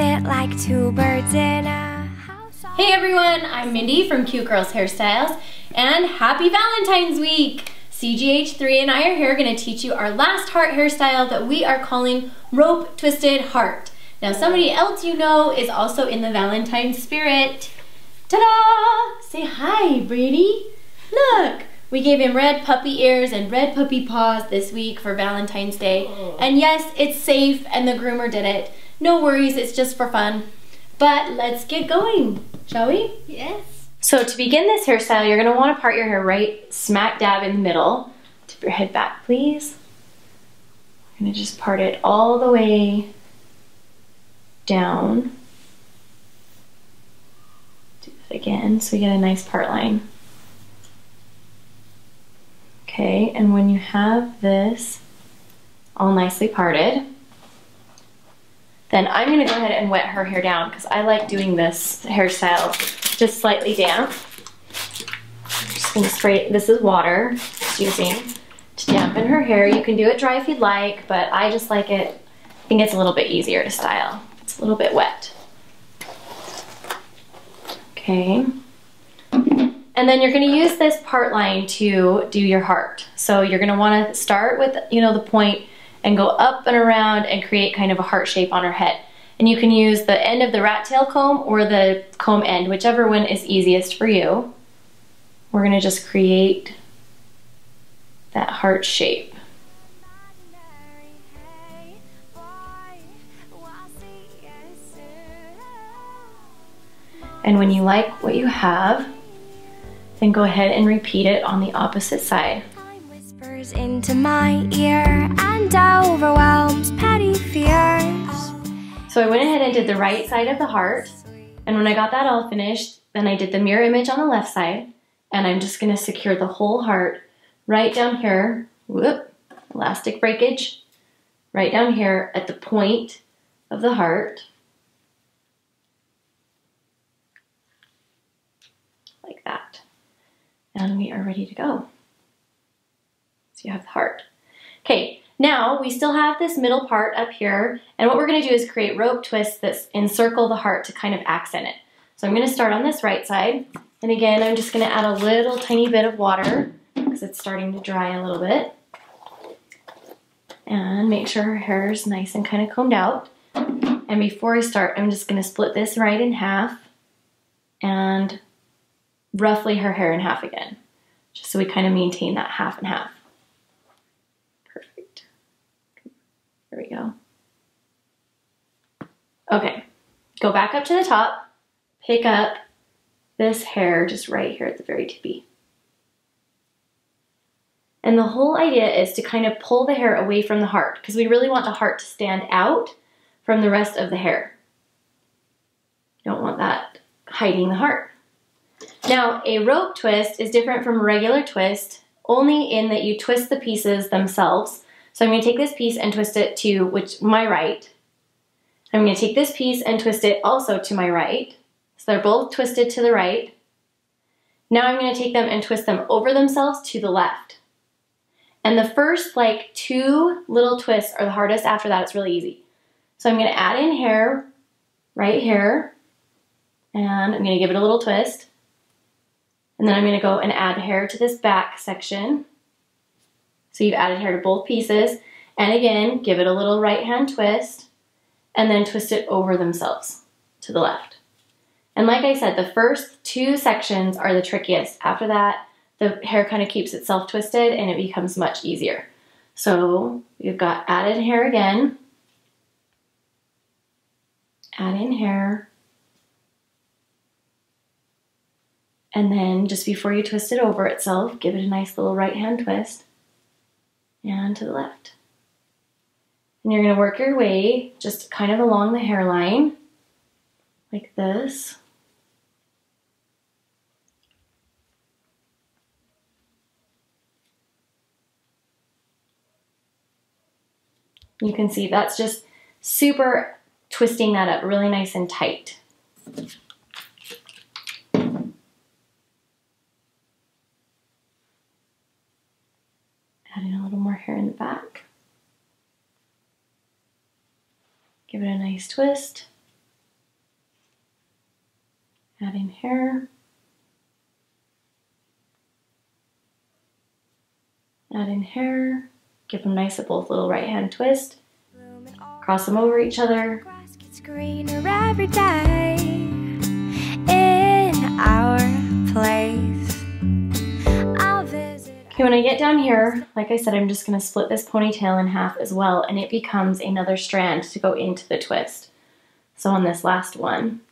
fit like two birds in a house. Hey everyone, I'm Mindy from Cute Girls Hairstyles, and happy Valentine's Week! CGH3 and I are here going to teach you our last heart hairstyle that we are calling Rope Twisted Heart. Now somebody else you know is also in the Valentine spirit. Ta-da! Say hi, Brady. Look, we gave him red puppy ears and red puppy paws this week for Valentine's Day. Oh. And yes, it's safe and the groomer did it. No worries, it's just for fun. But let's get going, shall we? Yes. So to begin this hairstyle, you're gonna wanna part your hair right smack dab in the middle. Tip your head back, please. I'm gonna just part it all the way down. Do that again so we get a nice part line. Okay, and when you have this all nicely parted, then I'm gonna go ahead and wet her hair down because I like doing this hairstyle just slightly damp. I'm just gonna spray, this is water using to dampen her hair. You can do it dry if you'd like, but I just like it, I think it's a little bit easier to style. It's a little bit wet. Okay. And then you're gonna use this part line to do your heart. So you're gonna wanna start with, you know, the point and go up and around and create kind of a heart shape on her head. And you can use the end of the rat tail comb or the comb end, whichever one is easiest for you. We're gonna just create that heart shape. And when you like what you have, then go ahead and repeat it on the opposite side. So I went ahead and did the right side of the heart. And when I got that all finished, then I did the mirror image on the left side. And I'm just gonna secure the whole heart right down here. Whoop, elastic breakage. Right down here at the point of the heart. Like that. And we are ready to go. So you have the heart. Okay, now we still have this middle part up here, and what we're gonna do is create rope twists that encircle the heart to kind of accent it. So I'm gonna start on this right side, and again, I'm just gonna add a little tiny bit of water because it's starting to dry a little bit. And make sure her hair is nice and kind of combed out. And before I start, I'm just gonna split this right in half and roughly her hair in half again, just so we kind of maintain that half and half. Perfect. There we go. Okay, go back up to the top, pick up this hair just right here at the very tippy. And the whole idea is to kind of pull the hair away from the heart because we really want the heart to stand out from the rest of the hair. Don't want that hiding the heart. Now, a rope twist is different from a regular twist only in that you twist the pieces themselves. So I'm going to take this piece and twist it to which my right. I'm going to take this piece and twist it also to my right. So they're both twisted to the right. Now I'm going to take them and twist them over themselves to the left. And the first like two little twists are the hardest. After that, it's really easy. So I'm going to add in hair right here. And I'm going to give it a little twist. And then I'm going to go and add hair to this back section. So you've added hair to both pieces. And again, give it a little right hand twist and then twist it over themselves to the left. And like I said, the first two sections are the trickiest. After that, the hair kind of keeps itself twisted and it becomes much easier. So you've got added hair again, add in hair, and then just before you twist it over itself, give it a nice little right hand twist and to the left. And you're going to work your way just kind of along the hairline like this. You can see that's just super twisting that up really nice and tight. Adding a little more hair in the back. Give it a nice twist. Adding hair. Adding hair. Give them nice both little right hand twist. Cross them over each other. In our place. Okay, when I get down here, like I said, I'm just gonna split this ponytail in half as well, and it becomes another strand to go into the twist. So on this last one,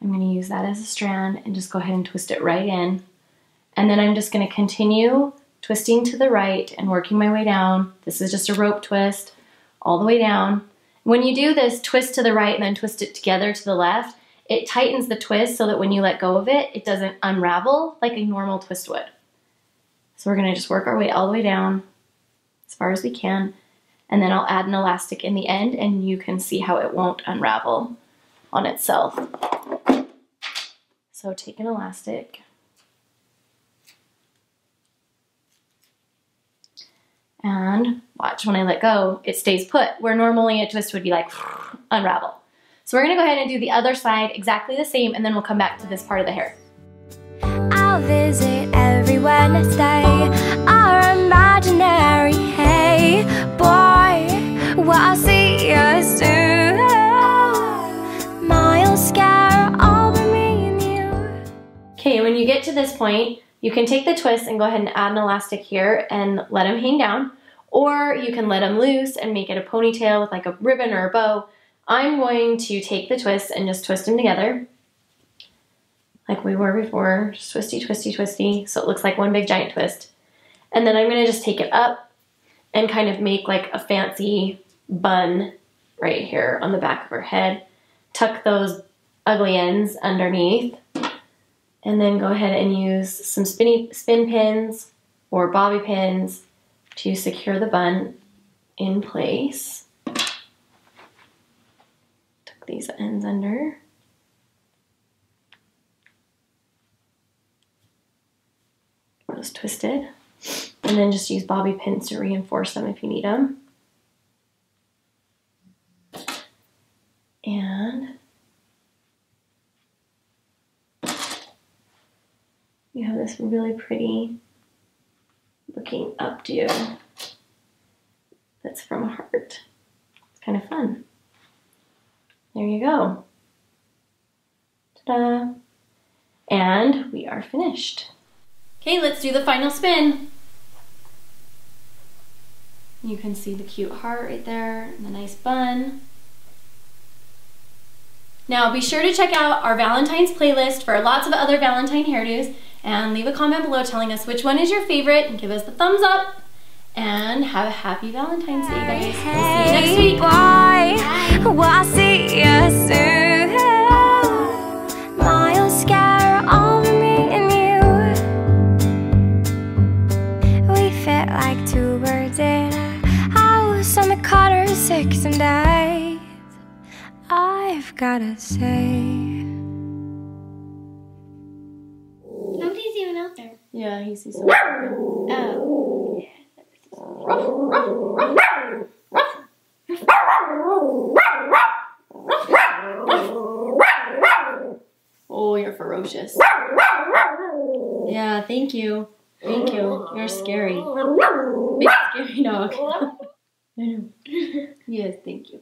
I'm gonna use that as a strand and just go ahead and twist it right in. And then I'm just gonna continue twisting to the right and working my way down. This is just a rope twist all the way down. When you do this, twist to the right and then twist it together to the left, it tightens the twist so that when you let go of it, it doesn't unravel like a normal twist would. So we're gonna just work our way all the way down as far as we can. And then I'll add an elastic in the end and you can see how it won't unravel on itself. So take an elastic. And watch when I let go, it stays put, where normally a twist would be like unravel. So we're gonna go ahead and do the other side exactly the same and then we'll come back to this part of the hair. Wednesday. Our imaginary hey boy, well I'll see you soon. Okay, when you get to this point, you can take the twist and go ahead and add an elastic here and let them hang down. Or you can let them loose and make it a ponytail with like a ribbon or a bow. I'm going to take the twist and just twist them together like we were before, twisty, twisty, twisty, so it looks like one big giant twist. And then I'm gonna just take it up and kind of make like a fancy bun right here on the back of her head. Tuck those ugly ends underneath and then go ahead and use some spinny spin pins or bobby pins to secure the bun in place. Tuck these ends under. Those twisted. And then just use bobby pins to reinforce them if you need them. And you have this really pretty looking updo that's from a heart. It's kind of fun. There you go. Ta-da! And we are finished. Okay, let's do the final spin. You can see the cute heart right there and the nice bun. Now be sure to check out our Valentine's playlist for lots of other Valentine hairdos and leave a comment below telling us which one is your favorite and give us the thumbs up and have a happy Valentine's Day guys. We'll see you next week. Boy, well, I'll see you soon. Six and eight. I've gotta say. Nobody's even out there. Yeah, he sees Oh. Oh, you're ferocious. Yeah, thank you. Thank you. You're scary. Big scary dog. Yes. Thank you.